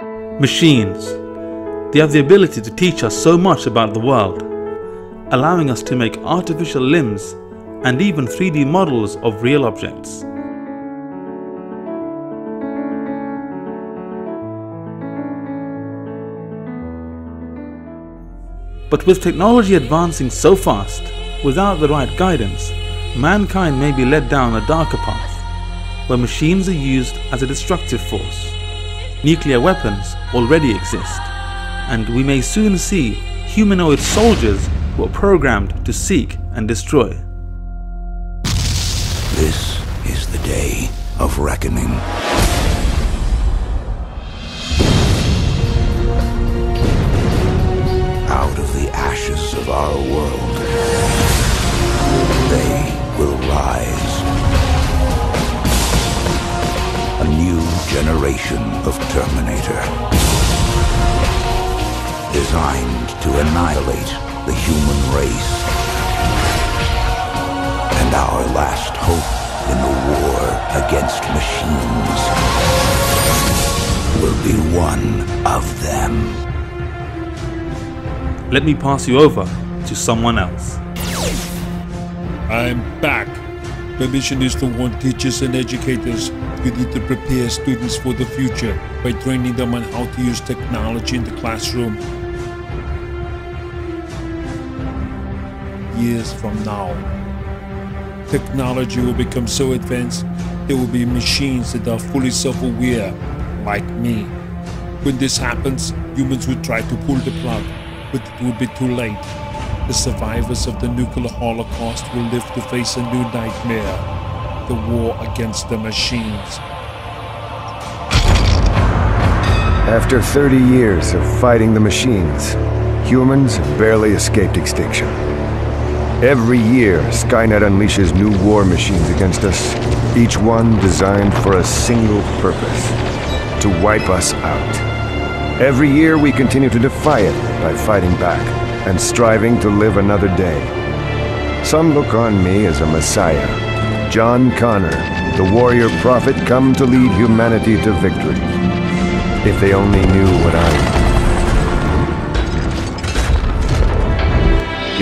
Machines. They have the ability to teach us so much about the world, allowing us to make artificial limbs and even 3D models of real objects. But with technology advancing so fast, without the right guidance, mankind may be led down a darker path, where machines are used as a destructive force. Nuclear weapons already exist, and we may soon see humanoid soldiers who are programmed to seek and destroy. This is the day of reckoning. Out of the ashes of our world, generation of Terminator. Designed to annihilate the human race. And our last hope in the war against machines will be one of them. Let me pass you over to someone else. I'm back. My mission is to warn teachers and educators we need to prepare students for the future by training them on how to use technology in the classroom. Years from now, technology will become so advanced there will be machines that are fully self-aware, like me. When this happens, humans will try to pull the plug, but it will be too late. The survivors of the nuclear holocaust will live to face a new nightmare the war against the machines. After 30 years of fighting the machines, humans barely escaped extinction. Every year, Skynet unleashes new war machines against us, each one designed for a single purpose to wipe us out. Every year, we continue to defy it by fighting back and striving to live another day. Some look on me as a messiah, John Connor, the warrior prophet come to lead humanity to victory. If they only knew what I knew.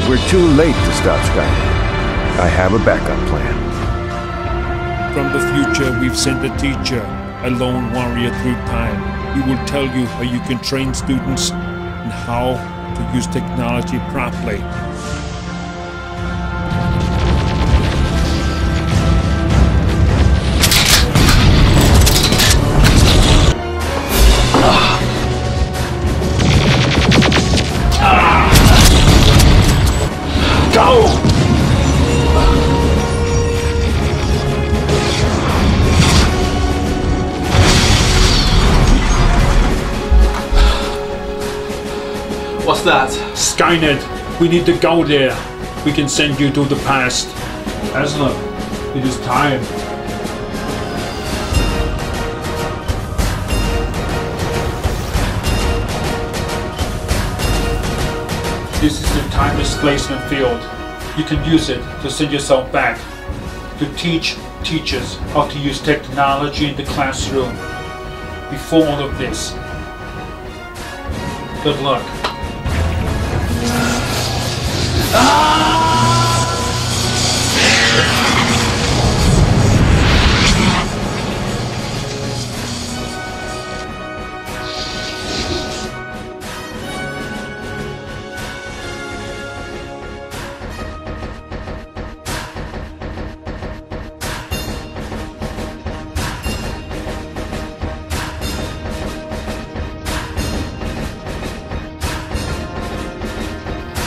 If we're too late to stop Skynet, I have a backup plan. From the future, we've sent a teacher, a lone warrior through time. He will tell you how you can train students and how to use technology properly. Skynet, we need to go there. We can send you to the past. Aslom, it is time. This is the time displacement field. You can use it to send yourself back. To teach teachers how to use technology in the classroom. Before all of this. Good luck.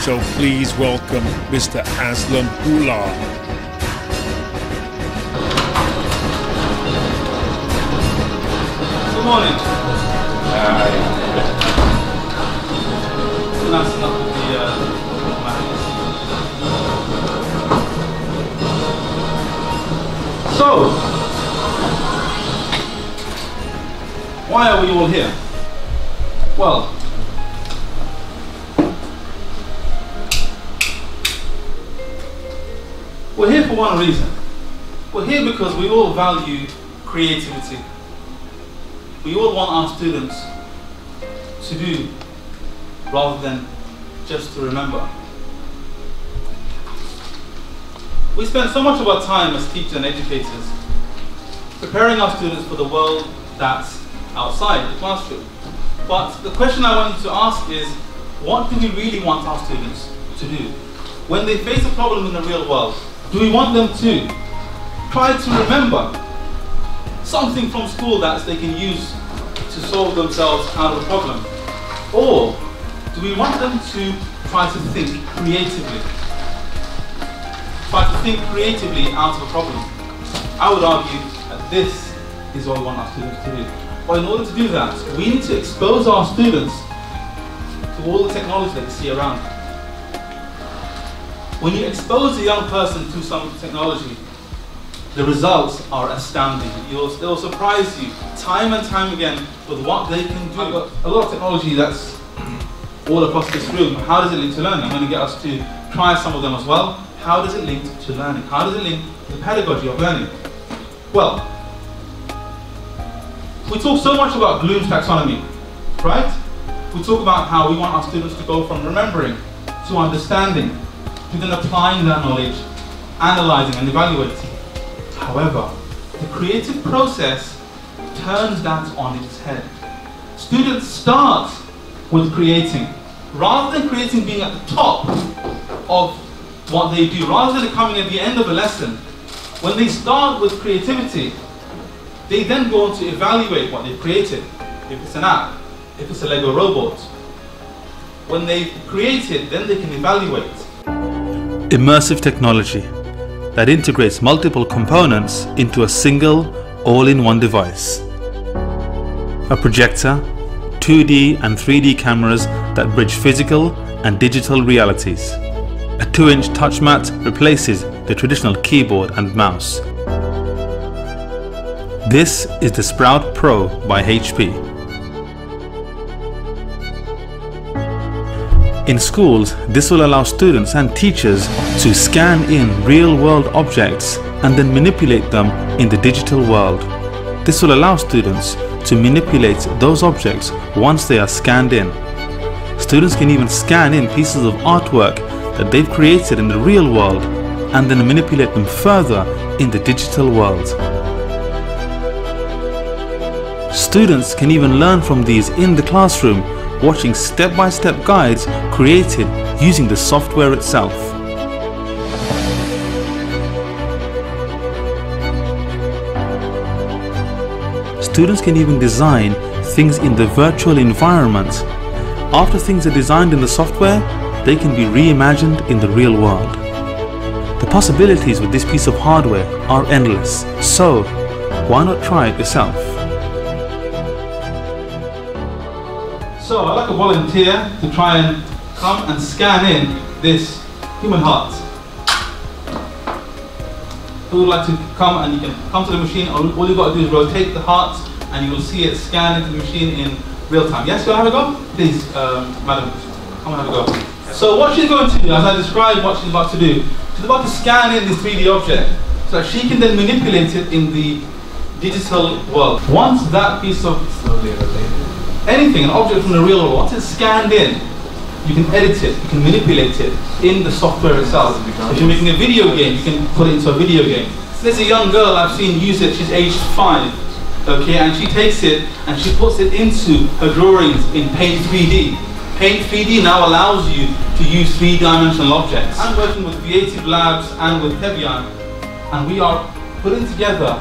So please welcome Mr. Aslom Ullah. Good morning. The uh. So, why are we all here? Well, we're here for one reason. We're here because we all value creativity. We all want our students to do rather than just to remember. We spend so much of our time as teachers and educators preparing our students for the world that's outside the classroom. But the question I want you to ask is, what do we really want our students to do? When they face a problem in the real world, do we want them to try to remember something from school that they can use to solve themselves out of a problem? Or do we want them to try to think creatively? Try to think creatively out of a problem. I would argue that this is what we want our students to do. But in order to do that, we need to expose our students to all the technology that they see around. When you expose a young person to some technology, the results are astounding. It'll, they'll surprise you time and time again with what they can do. A lot of technology that's all across this room. How does it link to learning? I'm going to get us to try some of them as well. How does it link to learning? How does it link to the pedagogy of learning? Well, we talk so much about Bloom's taxonomy, right? We talk about how we want our students to go from remembering to understanding to then applying that knowledge, analyzing and evaluating. However, the creative process turns that on its head. Students start with creating. Rather than creating being at the top of what they do, rather than coming at the end of a lesson, when they start with creativity, they then go on to evaluate what they've created. If it's an app, if it's a Lego robot. When they've created, then they can evaluate. Immersive technology that integrates multiple components into a single, all-in-one device. A projector, 2D and 3D cameras that bridge physical and digital realities. A 2-inch touch mat replaces the traditional keyboard and mouse. This is the Sprout Pro by HP. In schools, this will allow students and teachers to scan in real-world objects and then manipulate them in the digital world. This will allow students to manipulate those objects once they are scanned in. Students can even scan in pieces of artwork that they've created in the real world and then manipulate them further in the digital world. Students can even learn from these in the classroom watching step-by-step -step guides created using the software itself. Students can even design things in the virtual environment. After things are designed in the software, they can be reimagined in the real world. The possibilities with this piece of hardware are endless, so why not try it yourself? So I'd like a volunteer to try and come and scan in this human heart. Who would like to come and you can come to the machine, all, you've got to do is rotate the heart and you will see it scan into the machine in real time. Yes, you have a go? Please, um, madam, come and have a go. So what she's going to do, as I described what she's about to do, she's about to scan in this 3D object so that she can then manipulate it in the digital world. Once that piece of slowly anything, an object from the real world, once it's scanned in, you can edit it, you can manipulate it in the software itself. If you're making a video game, you can put it into a video game. There's a young girl I've seen use it, she's aged five, okay, and she takes it and she puts it into her drawings in Paint 3D. Paint 3D now allows you to use three-dimensional objects. I'm working with Veative Labs and with Tebian, and we are putting together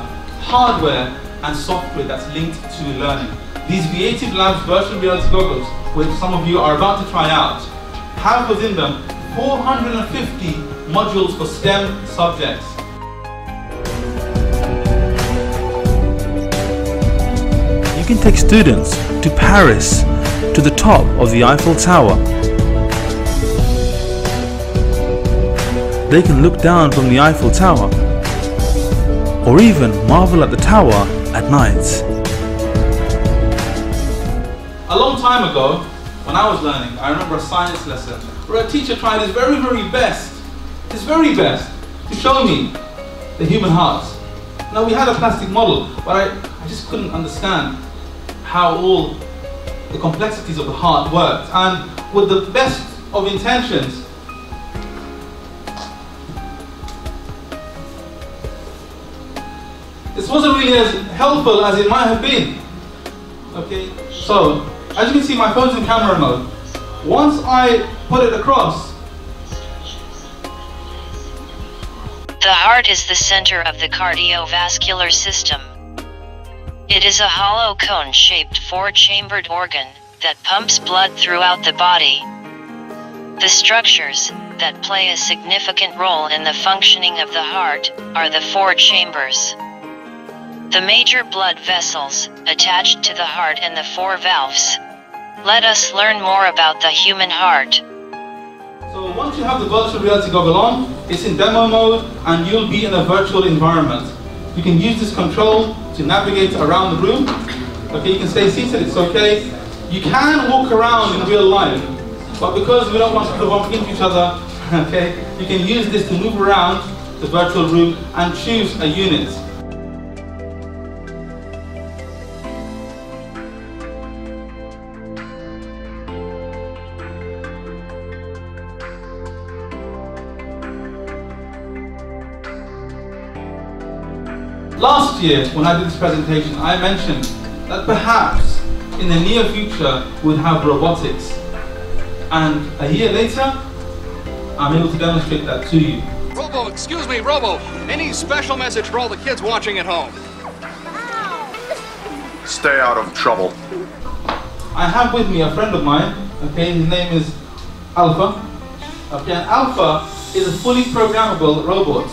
hardware and software that's linked to learning. These Veative Labs virtual reality goggles, which some of you are about to try out, have within them 450 modules for STEM subjects. You can take students to Paris, to the top of the Eiffel Tower. They can look down from the Eiffel Tower, or even marvel at the tower at night. Time ago, when I was learning, I remember a science lesson where a teacher tried his very, very best, his very best, to show me the human heart. Now we had a plastic model, but I, I just couldn't understand how all the complexities of the heart worked. And with the best of intentions, this wasn't really as helpful as it might have been. Okay, so as you can see, my phone's in camera mode. Once I put it across, The heart is the center of the cardiovascular system. It is a hollow cone shaped four chambered organ that pumps blood throughout the body. The structures that play a significant role in the functioning of the heart are the four chambers. The major blood vessels attached to the heart and the four valves. Let us learn more about the human heart. So once you have the virtual reality goggle on, it's in demo mode and you'll be in a virtual environment. You can use this control to navigate around the room. Okay, you can stay seated, it's okay. You can walk around in real life, but because we don't want to bump into each other, okay, you can use this to move around the virtual room and choose a unit. Last year, when I did this presentation, I mentioned that perhaps in the near future we'd have robotics. And a year later, I'm able to demonstrate that to you. Robo, excuse me, Robo. Any special message for all the kids watching at home? Stay out of trouble. I have with me a friend of mine, okay, his name is Alpha. Okay, and Alpha is a fully programmable robot.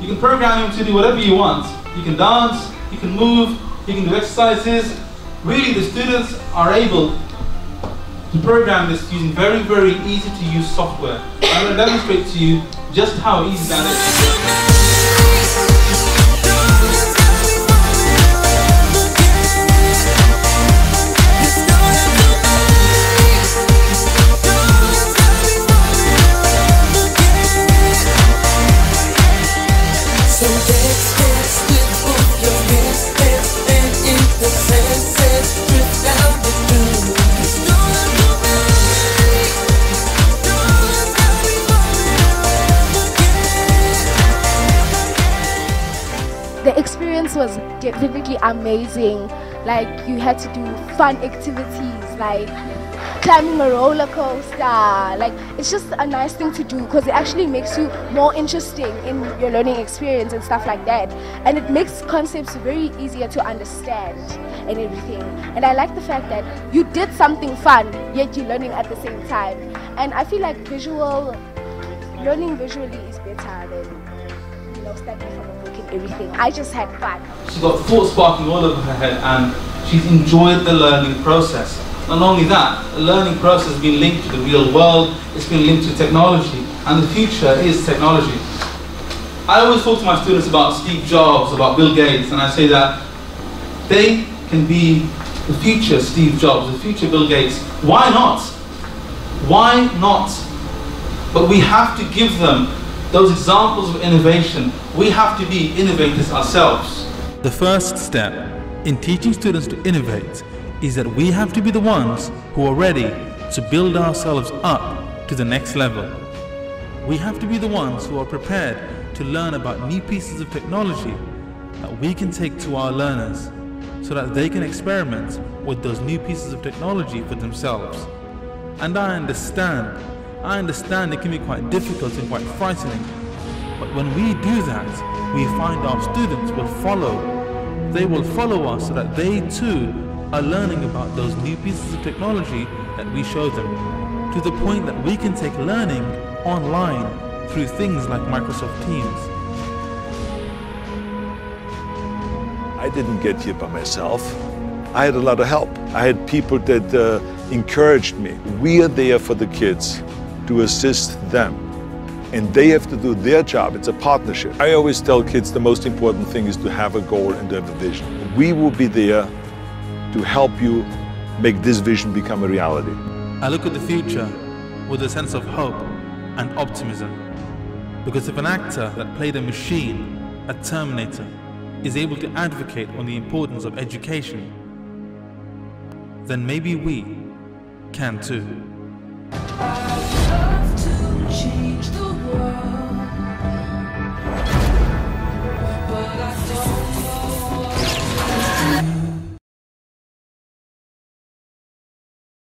You can program him to do whatever you want. You can dance, you can move, you can do exercises. Really, the students are able to program this using very, very easy to use software. I'm going to demonstrate to you just how easy that is. Was definitely amazing. Like you had to do fun activities like climbing a roller coaster. Like it's just a nice thing to do because it actually makes you more interesting in your learning experience and stuff like that. And it makes concepts very easier to understand and everything. And I like the fact that you did something fun yet you're learning at the same time. And I feel like visual learning visually is better than you know studying from everything. I just had fun. She's got thoughts sparking all over her head and she's enjoyed the learning process. Not only that, the learning process has been linked to the real world, it's been linked to technology, and the future is technology. I always talk to my students about Steve Jobs, about Bill Gates, and I say that they can be the future Steve Jobs, the future Bill Gates. Why not? Why not? But we have to give them those examples of innovation. We have to be innovators ourselves. The first step in teaching students to innovate is that we have to be the ones who are ready to build ourselves up to the next level. We have to be the ones who are prepared to learn about new pieces of technology that we can take to our learners so that they can experiment with those new pieces of technology for themselves. And I understand, I understand it can be quite difficult and quite frightening. But when we do that, we find our students will follow. They will follow us so that they too are learning about those new pieces of technology that we show them. To the point that we can take learning online through things like Microsoft Teams. I didn't get here by myself. I had a lot of help. I had people that uh, encouraged me. We are there for the kids to assist them. And they have to do their job. It's a partnership. I always tell kids the most important thing is to have a goal and to have a vision. We will be there to help you make this vision become a reality. I look at the future with a sense of hope and optimism. Because if an actor that played a machine, a Terminator, is able to advocate on the importance of education, then maybe we can too. жду